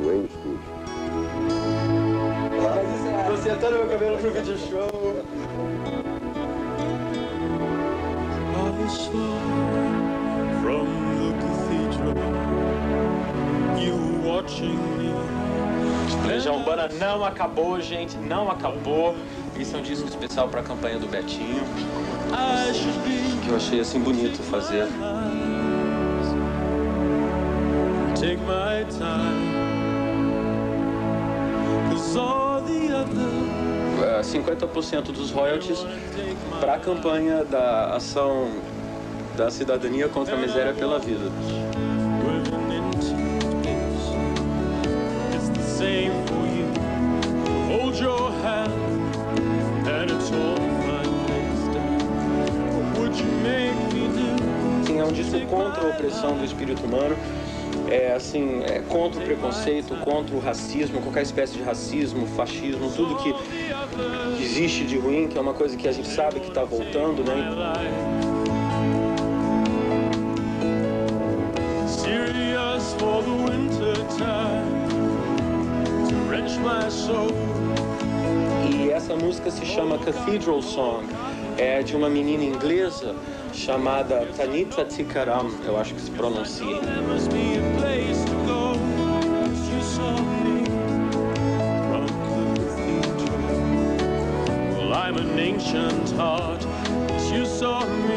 Wayne Studio. Tô sentando meu cabelo pro vídeo show. From the cathedral you watching me. Legião Urbana não acabou, gente, não acabou. Isso é um disco especial para a campanha do Betinho, que eu achei assim bonito fazer. take my time. 50% dos royalties para a campanha da ação da cidadania contra a miséria pela vida. with an intimate kiss. It's the same for you. Hold your hand and it's all my next What would you make me do? Assim, é um disco contra a opressão do espírito humano, é assim, é contra o preconceito, contra o racismo, qualquer espécie de racismo, fascismo, tudo que existe de ruim, que é uma coisa que a gente sabe que está voltando, né? Serious for the winter time to wrench my soul. E essa música se chama Cathedral Song, é de uma menina inglesa chamada Tanita Tikaram, eu acho que se pronuncia. I'm an ancient heart. you saw me